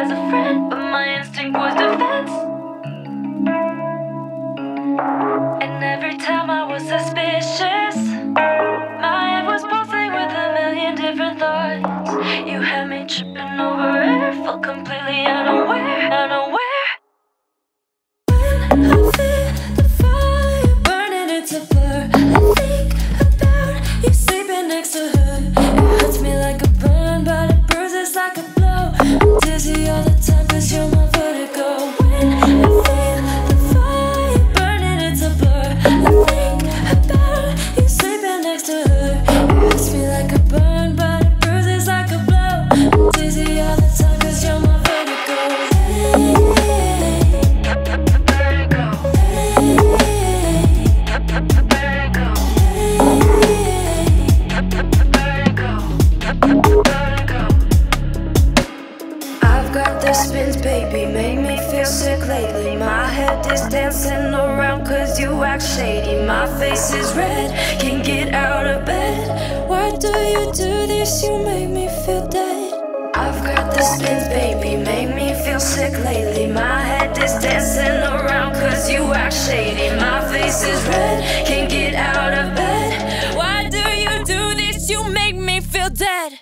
as a friend, but my instinct was defense. And every time I was suspicious, my head was pulsing with a million different thoughts. You had me tripping over air. felt complete. spins, baby, make me feel sick lately. My head is dancing around cause you act shady. My face is red, can't get out of bed. Why do you do this? You make me feel dead. I've got the spins, baby, make me feel sick lately. My head is dancing around cause you act shady. My face is red, can't get out of bed. Why do you do this? You make me feel dead.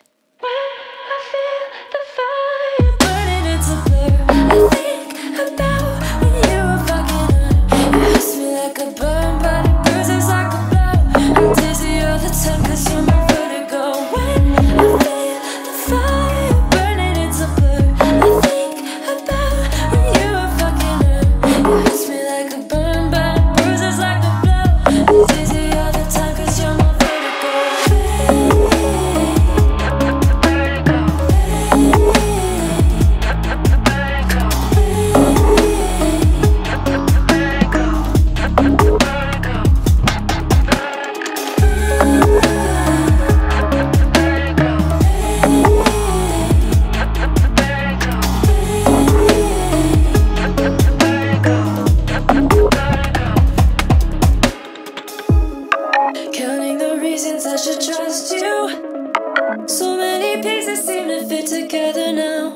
Seem to fit together now.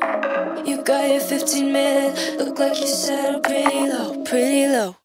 You got your 15 minutes, look like you settled pretty low, pretty low.